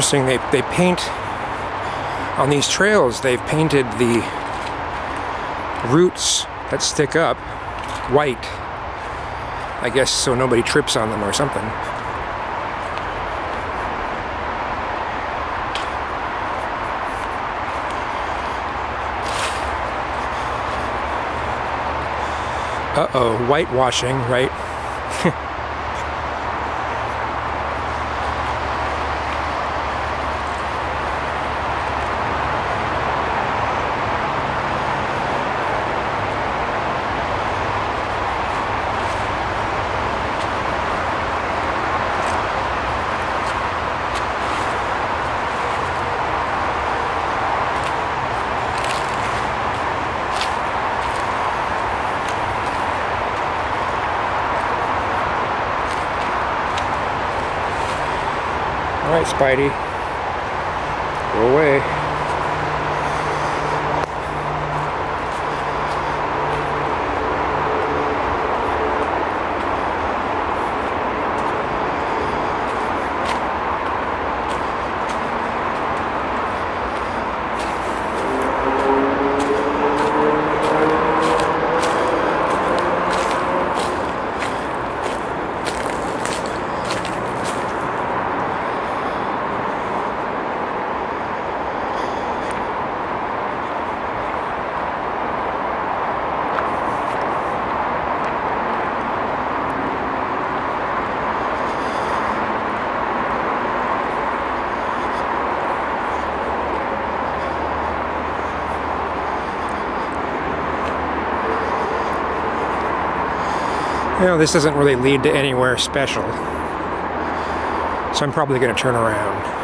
Interesting, they, they paint on these trails, they've painted the roots that stick up white. I guess so nobody trips on them or something. Uh-oh, whitewashing, right? Spidey. You know, this doesn't really lead to anywhere special. So I'm probably going to turn around.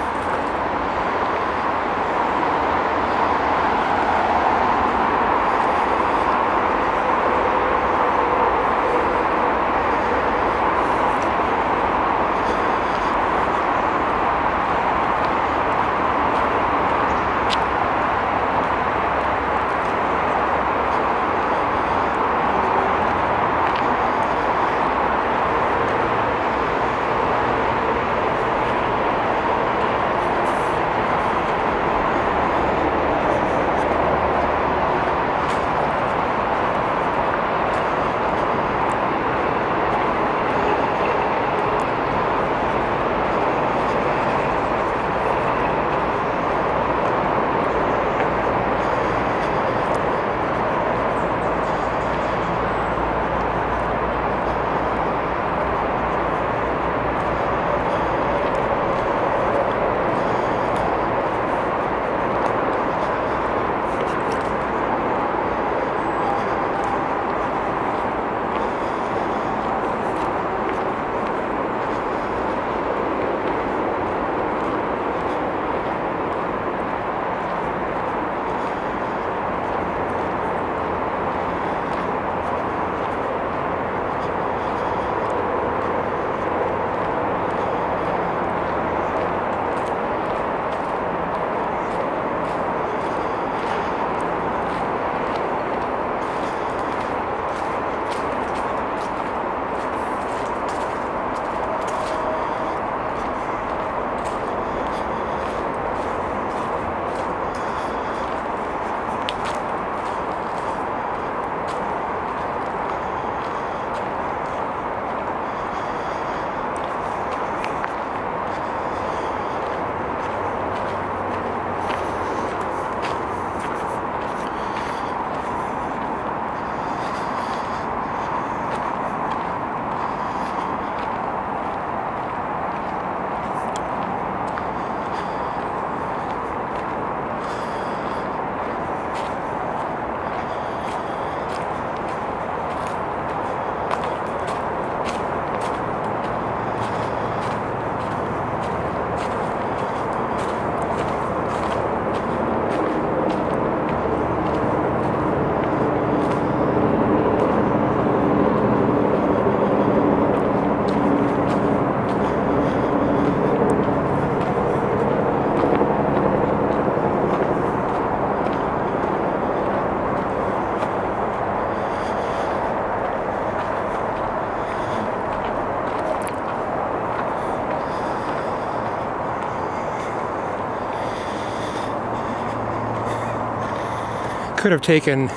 Could have taken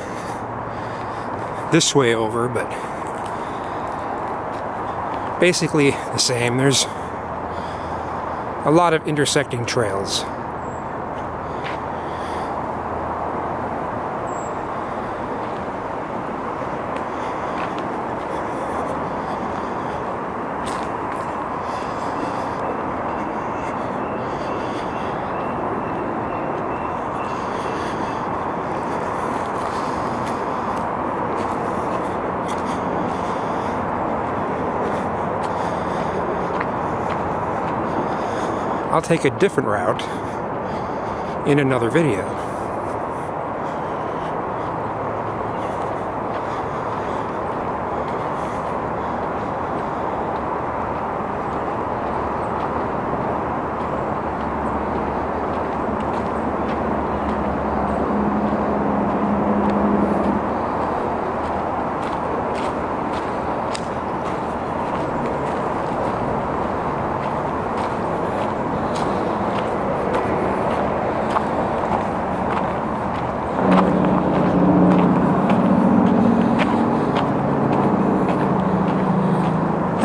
this way over, but basically the same. There's a lot of intersecting trails. Take a different route in another video.